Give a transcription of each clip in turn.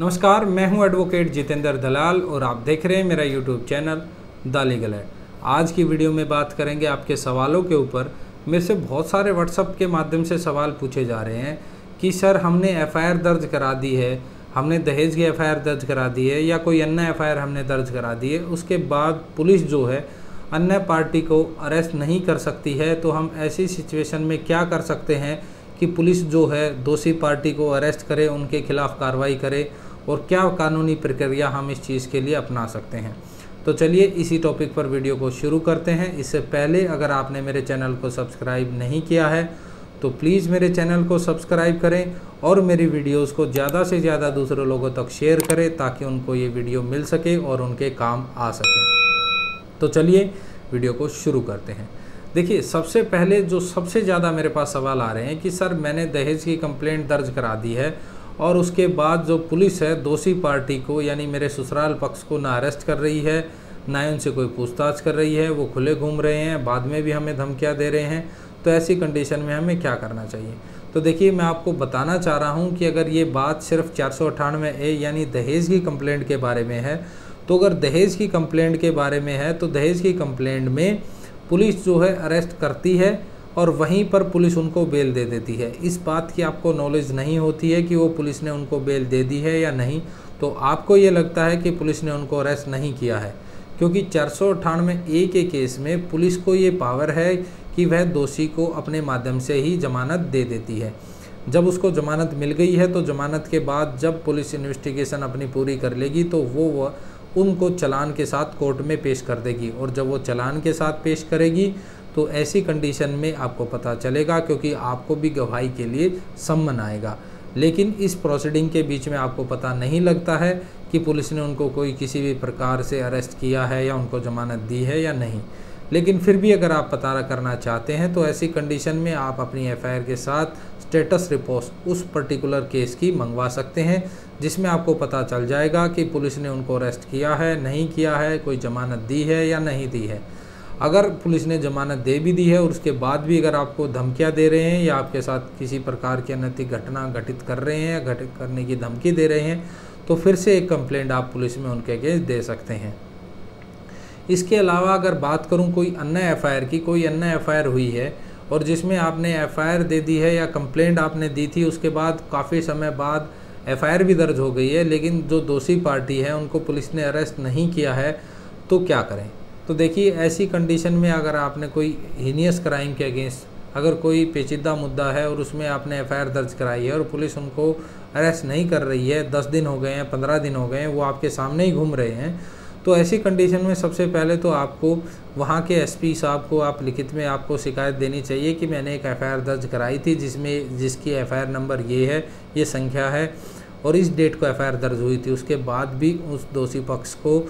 नमस्कार, मैं हूँ एडवोकेट जितेंद्र दलाल और आप देख रहे हैं मेरा यूट्यूब चैनल द लीगल है आज की वीडियो में बात करेंगे आपके सवालों के ऊपर। मेरे से बहुत सारे व्हाट्सअप के माध्यम से सवाल पूछे जा रहे हैं कि, सर, हमने एफआईआर दर्ज करा दी है, हमने दहेज की एफआईआर दर्ज करा दी है या कोई अन्य एफआईआर हमने दर्ज करा दी है? उसके बाद पुलिस जो है अन्य पार्टी को अरेस्ट नहीं कर सकती है तो हम ऐसी सिचुएशन में क्या कर सकते हैं कि पुलिस जो है दोषी पार्टी को अरेस्ट करे, उनके खिलाफ़ कार्रवाई करे और क्या कानूनी प्रक्रिया हम इस चीज़ के लिए अपना सकते हैं। तो चलिए इसी टॉपिक पर वीडियो को शुरू करते हैं। इससे पहले अगर आपने मेरे चैनल को सब्सक्राइब नहीं किया है तो प्लीज़ मेरे चैनल को सब्सक्राइब करें और मेरी वीडियोस को ज़्यादा से ज़्यादा दूसरे लोगों तक शेयर करें ताकि उनको ये वीडियो मिल सके और उनके काम आ सके। तो चलिए वीडियो को शुरू करते हैं। देखिए, सबसे पहले जो सबसे ज़्यादा मेरे पास सवाल आ रहे हैं कि सर, मैंने दहेज की कंप्लेंट दर्ज करा दी है और उसके बाद जो पुलिस है, दोषी पार्टी को, यानी मेरे ससुराल पक्ष को ना अरेस्ट कर रही है, ना ही उनसे कोई पूछताछ कर रही है, वो खुले घूम रहे हैं, बाद में भी हमें धमकियाँ दे रहे हैं तो ऐसी कंडीशन में हमें क्या करना चाहिए? तो देखिए, मैं आपको बताना चाह रहा हूँ कि अगर ये बात सिर्फ़ चार सौ अट्ठानवे ए, यानी दहेज की कंप्लेंट के बारे में है तो अगर दहेज की कंप्लेंट के बारे में है तो दहेज की कंप्लेंट में पुलिस जो है अरेस्ट करती है और वहीं पर पुलिस उनको बेल दे देती है। इस बात की आपको नॉलेज नहीं होती है कि वो पुलिस ने उनको बेल दे दी है या नहीं तो आपको ये लगता है कि पुलिस ने उनको अरेस्ट नहीं किया है। क्योंकि चार सौ अट्ठानवे ए के केस में पुलिस को ये पावर है कि वह दोषी को अपने माध्यम से ही जमानत दे देती है। जब उसको जमानत मिल गई है तो जमानत के बाद जब पुलिस इन्वेस्टिगेशन अपनी पूरी कर लेगी तो वो उनको चलान के साथ कोर्ट में पेश कर देगी। और जब वो चलान के साथ पेश करेगी तो ऐसी कंडीशन में आपको पता चलेगा, क्योंकि आपको भी गवाही के लिए सम्मन आएगा। लेकिन इस प्रोसीडिंग के बीच में आपको पता नहीं लगता है कि पुलिस ने उनको कोई किसी भी प्रकार से अरेस्ट किया है या उनको ज़मानत दी है या नहीं। लेकिन फिर भी अगर आप पता करना चाहते हैं तो ऐसी कंडीशन में आप अपनी एफआईआर के साथ स्टेटस रिपोर्ट उस पर्टिकुलर केस की मंगवा सकते हैं, जिसमें आपको पता चल जाएगा कि पुलिस ने उनको अरेस्ट किया है, नहीं किया है, कोई ज़मानत दी है या नहीं दी है। अगर पुलिस ने जमानत दे भी दी है और उसके बाद भी अगर आपको धमकियाँ दे रहे हैं या आपके साथ किसी प्रकार की अनैतिक घटना घटित कर रहे हैं या घटित करने की धमकी दे रहे हैं तो फिर से एक कंप्लेंट आप पुलिस में उनके अगेंस्ट दे सकते हैं। इसके अलावा अगर बात करूँ कोई अन्य एफआईआर की, कोई अन्य एफआईआर हुई है और जिसमें आपने एफआईआर दे दी है या कंप्लेंट आपने दी थी, उसके बाद काफ़ी समय बाद एफआईआर भी दर्ज हो गई है, लेकिन जो दोषी पार्टी है, उनको पुलिस ने अरेस्ट नहीं किया है तो क्या करें? तो देखिए, ऐसी कंडीशन में अगर आपने कोई हीनियस क्राइम के अगेंस्ट अगर कोई पेचीदा मुद्दा है और उसमें आपने एफआईआर दर्ज कराई है और पुलिस उनको अरेस्ट नहीं कर रही है, दस दिन हो गए हैं, पंद्रह दिन हो गए हैं, वो आपके सामने ही घूम रहे हैं तो ऐसी कंडीशन में सबसे पहले तो आपको वहाँ के एसपी साहब को आप लिखित में आपको शिकायत देनी चाहिए कि मैंने एक एफआईआर दर्ज कराई थी जिसमें, जिसकी एफआईआर नंबर ये है, ये संख्या है और इस डेट को एफआईआर दर्ज हुई थी। उसके बाद भी उस दोषी पक्ष को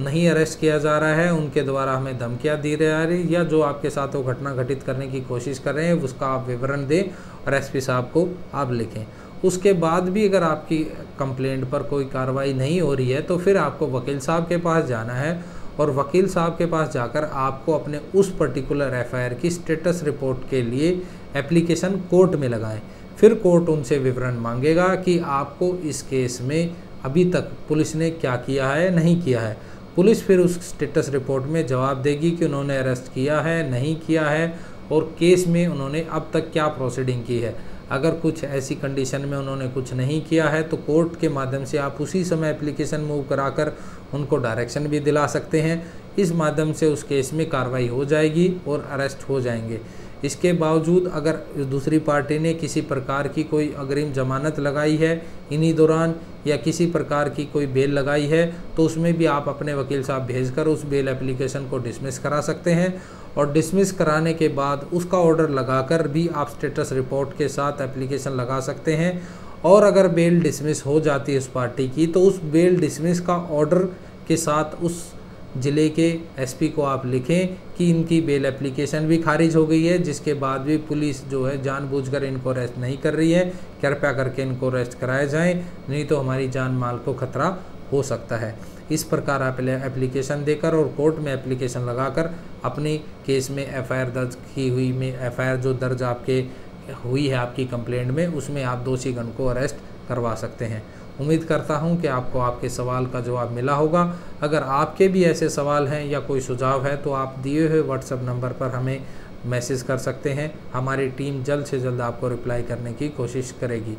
नहीं अरेस्ट किया जा रहा है। उनके द्वारा हमें धमकियाँ दी जा रही या जो आपके साथ वो घटना घटित करने की कोशिश कर रहे हैं, उसका आप विवरण दें और एसपी साहब को आप लिखें। उसके बाद भी अगर आपकी कंप्लेंट पर कोई कार्रवाई नहीं हो रही है तो फिर आपको वकील साहब के पास जाना है और वकील साहब के पास जाकर आपको अपने उस पर्टिकुलर एफआईआर की स्टेटस रिपोर्ट के लिए एप्लीकेशन कोर्ट में लगाएँ। फिर कोर्ट उनसे विवरण मांगेगा कि आपको इस केस में अभी तक पुलिस ने क्या किया है, नहीं किया है। पुलिस फिर उस स्टेटस रिपोर्ट में जवाब देगी कि उन्होंने अरेस्ट किया है, नहीं किया है और केस में उन्होंने अब तक क्या प्रोसीडिंग की है। अगर कुछ ऐसी कंडीशन में उन्होंने कुछ नहीं किया है तो कोर्ट के माध्यम से आप उसी समय एप्लीकेशन मूव कराकर उनको डायरेक्शन भी दिला सकते हैं। इस माध्यम से उस केस में कार्रवाई हो जाएगी और अरेस्ट हो जाएँगे। इसके बावजूद अगर दूसरी पार्टी ने किसी प्रकार की कोई अग्रिम जमानत लगाई है इन्हीं दौरान या किसी प्रकार की कोई बेल लगाई है तो उसमें भी आप अपने वकील साहब भेजकर उस बेल एप्लीकेशन को डिसमिस करा सकते हैं। और डिसमिस कराने के बाद उसका ऑर्डर लगाकर भी आप स्टेटस रिपोर्ट के साथ एप्लीकेशन लगा सकते हैं। और अगर बेल डिसमिस हो जाती है उस पार्टी की तो उस बेल डिसमिस का ऑर्डर के साथ उस ज़िले के एसपी को आप लिखें कि इनकी बेल एप्लीकेशन भी खारिज हो गई है, जिसके बाद भी पुलिस जो है जानबूझकर इनको अरेस्ट नहीं कर रही है। कृपया करके इनको अरेस्ट कराया जाए, नहीं तो हमारी जान माल को खतरा हो सकता है। इस प्रकार आप एप्लीकेशन देकर और कोर्ट में एप्लीकेशन लगाकर अपनी केस में एफआईआर दर्ज की हुई में एफआईआर जो दर्ज आपके हुई है आपकी कंप्लेंट में, उसमें आप दोषी गण को अरेस्ट करवा सकते हैं। उम्मीद करता हूँ कि आपको आपके सवाल का जवाब मिला होगा। अगर आपके भी ऐसे सवाल हैं या कोई सुझाव है तो आप दिए हुए व्हाट्सएप नंबर पर हमें मैसेज कर सकते हैं। हमारी टीम जल्द से जल्द आपको रिप्लाई करने की कोशिश करेगी।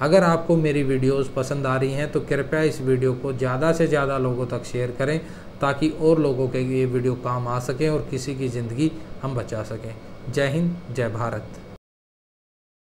अगर आपको मेरी वीडियोस पसंद आ रही हैं तो कृपया इस वीडियो को ज़्यादा से ज़्यादा लोगों तक शेयर करें, ताकि और लोगों के ये वीडियो काम आ सकें और किसी की ज़िंदगी हम बचा सकें। जय हिंद, जय भारत।